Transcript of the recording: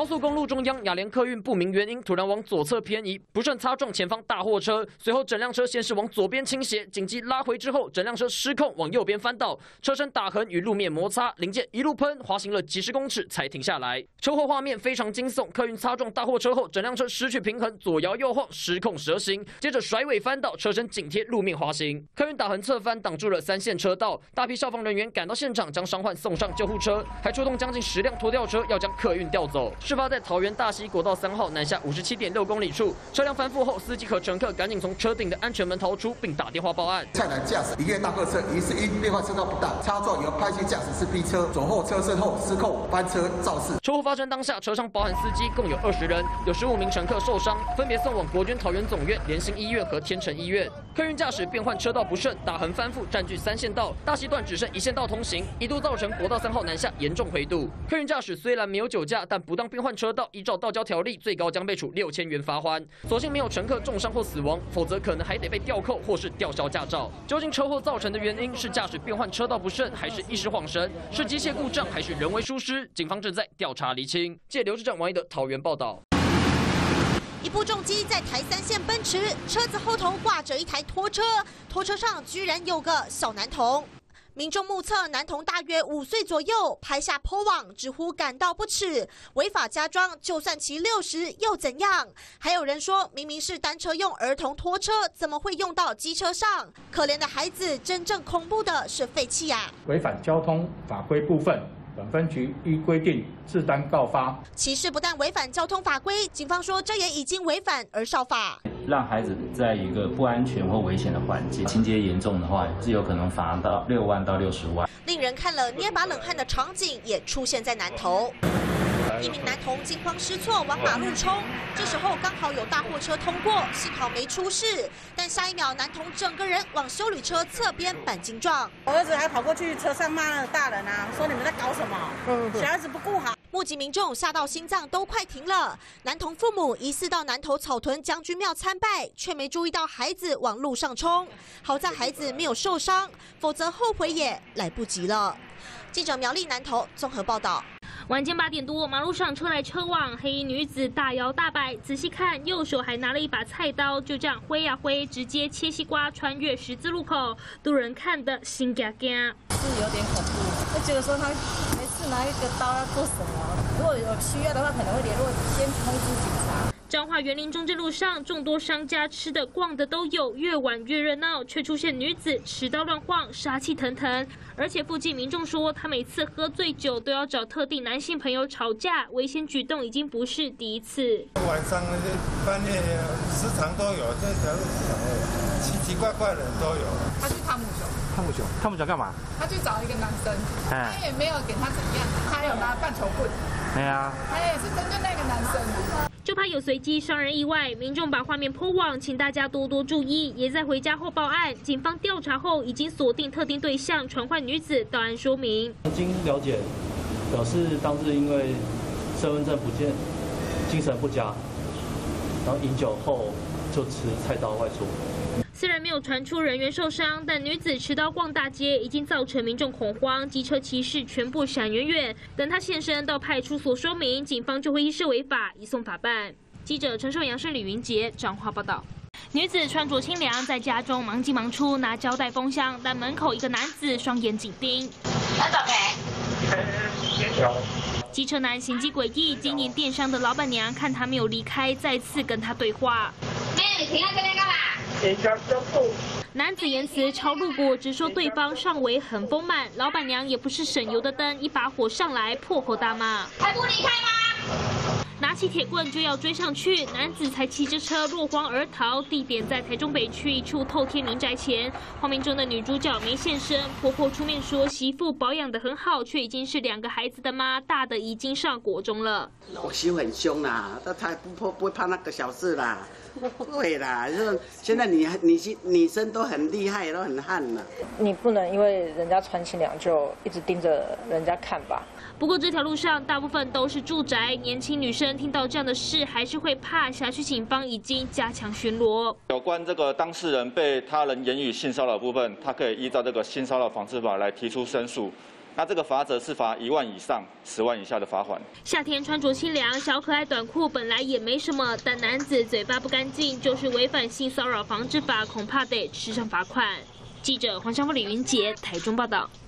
高速公路中央雅联客运不明原因突然往左侧偏移，不慎擦撞前方大货车，随后整辆车先是往左边倾斜，紧急拉回之后，整辆车失控往右边翻倒，车身打横与路面摩擦，零件一路喷，滑行了几十公尺才停下来。车祸画面非常惊悚，客运擦撞大货车后，整辆车失去平衡，左摇右晃，失控蛇行，接着甩尾翻倒，车身紧贴路面滑行，客运打横侧翻挡住了三线车道，大批消防人员赶到现场，将伤患送上救护车，还出动将近十辆拖吊车要将客运调走。事发在桃园大溪国道三号南下五十七点六公里处，车辆翻覆后，司机和乘客赶紧从车顶的安全门逃出，并打电话报案。蔡男驾驶一列大客车疑似因变换车道不当，擦撞由派系驾驶是 B 车，左后车身后失控翻车肇事。车祸发生当下，车上包含司机共有二十人，有十五名乘客受伤，分别送往国军桃园总院、联兴医院和天成医院。客运驾驶变换车道不慎，打横翻覆，占据三线道，大溪段只剩一线道通行，一度造成国道三号南下严重回堵。客运驾驶虽然没有酒驾，但不当变换车道，依照道交条例，最高将被处六千元罚款。所幸没有乘客重伤或死亡，否则可能还得被吊扣或是吊销驾照。究竟车祸造成的原因是驾驶变换车道不慎，还是一时晃神？是机械故障还是人为疏失？警方正在调查厘清。借刘志正、王一德桃园报道。一部重机在台三线奔驰，车子后头挂着一台拖车，拖车上居然有个小男童。民众目测男童大约五岁左右，拍下坡网，直呼感到不耻。违法加装，就算骑六十又怎样？还有人说，明明是单车用儿童拖车，怎么会用到机车上？可怜的孩子，真正恐怖的是废弃啊！违反交通法规部分。本分局依规定自担告发。歧视不但违反交通法规，警方说这也已经违反儿少法。让孩子在一个不安全或危险的环境，情节严重的话，是有可能罚到六万到六十万。令人看了捏把冷汗的场景也出现在南头。一名男童惊慌失措往马路冲，这时候刚好有大货车通过，幸好没出事。但下一秒，男童整个人往修理车侧边钣金撞。我儿子还跑过去车上骂那个大人啊，说你们在搞什么？小孩子不顾好。目击民众吓到心脏都快停了。男童父母疑似到南头草屯将军庙参拜，却没注意到孩子往路上冲。好在孩子没有受伤，否则后悔也来不及了。记者苗栗南头综合报道。晚间八点多，马路上车来车往，黑衣女子大摇大摆，仔细看，右手还拿了一把菜刀，就这样挥呀挥，直接切西瓜，穿越十字路口，路人看得心惊惊。是有点恐怖，我觉得说他没事拿一个刀要做什么？如果有需要的话，可能会联络先通知警察。彰化园林中正路上，众多商家吃的、逛的都有，越晚越热闹，却出现女子持刀乱晃，杀气腾腾。而且附近民众说，她每次喝醉酒都要找特定男性朋友吵架，危险举动已经不是第一次。晚上那些半夜时常都有，这条路时常有，奇奇怪怪的人都有。他去汤姆熊，汤姆熊，汤姆熊干嘛？他去找一个男生，他也没有给他怎样，他有拿棒球棍。对啊，哎是针对那个男生。就怕有随机伤人意外，民众把画面泼网，请大家多多注意，也在回家后报案。警方调查后已经锁定特定对象，传唤女子到案说明。经了解，表示当日因为身份证不见，精神不佳，然后饮酒后就持菜刀外出。虽然没有传出人员受伤，但女子持刀逛大街已经造成民众恐慌，机车骑士全部闪远远。等她现身到派出所说明，警方就会依事违法移送法办。记者陈寿阳、是李云杰彰化报道。女子穿着清凉，在家中忙进忙出拿胶带封箱，但门口一个男子双眼紧盯。机车男行迹诡异，经营电商的老板娘看他没有离开，再次跟他对话。妹，你停在这边干嘛？男子言辞超露骨，直说对方上围很丰满，老板娘也不是省油的灯，一把火上来破口大骂，还不离开吗？拿起铁棍就要追上去，男子才骑着车落荒而逃。地点在台中北区一处透天民宅前。画面中的女主角没现身，婆婆出面说媳妇保养的很好，却已经是两个孩子的妈，大的已经上国中了。我媳妇很凶啦，她才不不不会怕那个小事啦。不会啦，就是现在女女性女生都很厉害，都很悍了。你不能因为人家穿清凉就一直盯着人家看吧。不过这条路上大部分都是住宅，年轻女生听到这样的事还是会怕。辖区警方已经加强巡逻。有关这个当事人被他人言语性骚扰部分，他可以依照这个性骚扰防治法来提出申诉。那这个罚则是罚一万以上十万以下的罚款。夏天穿着清凉，小可爱短裤本来也没什么，但男子嘴巴不干净，就是违反性骚扰防治法，恐怕得吃上罚款。记者黄湘峰、李云杰台中报道。